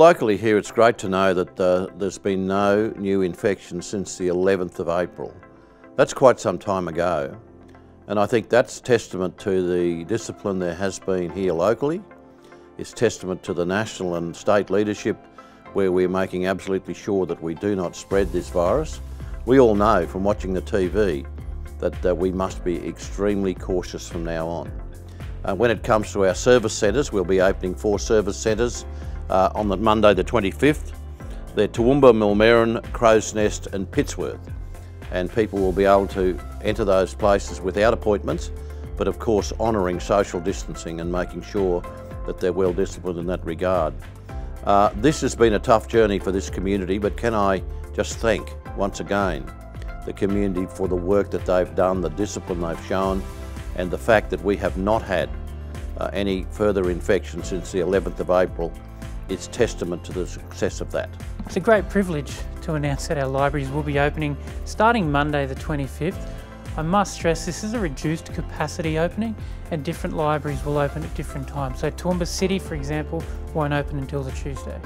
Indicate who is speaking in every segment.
Speaker 1: Locally here, it's great to know that uh, there's been no new infection since the 11th of April. That's quite some time ago, and I think that's testament to the discipline there has been here locally. It's testament to the national and state leadership where we're making absolutely sure that we do not spread this virus. We all know from watching the TV that uh, we must be extremely cautious from now on. Uh, when it comes to our service centres, we'll be opening four service centres uh, on the Monday the 25th. They're Toowoomba, Millmerran, Crow's Nest and Pittsworth. And people will be able to enter those places without appointments, but of course honouring social distancing and making sure that they're well disciplined in that regard. Uh, this has been a tough journey for this community, but can I just thank once again the community for the work that they've done, the discipline they've shown, and the fact that we have not had uh, any further infection since the 11th of April is testament to the success of that.
Speaker 2: It's a great privilege to announce that our libraries will be opening starting Monday the 25th. I must stress this is a reduced capacity opening and different libraries will open at different times. So Toowoomba City, for example, won't open until the Tuesday.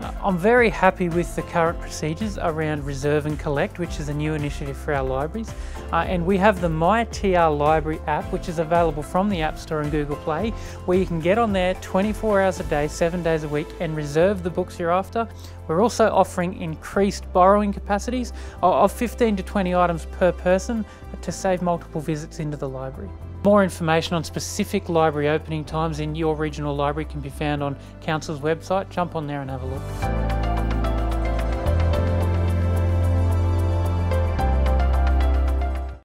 Speaker 2: I'm very happy with the current procedures around Reserve and Collect, which is a new initiative for our libraries. Uh, and we have the MyTR Library app, which is available from the App Store and Google Play, where you can get on there 24 hours a day, seven days a week, and reserve the books you're after. We're also offering increased borrowing capacities of 15 to 20 items per person to save multiple visits into the library. More information on specific library opening times in your regional library can be found on Council's website. Jump on there and have a look.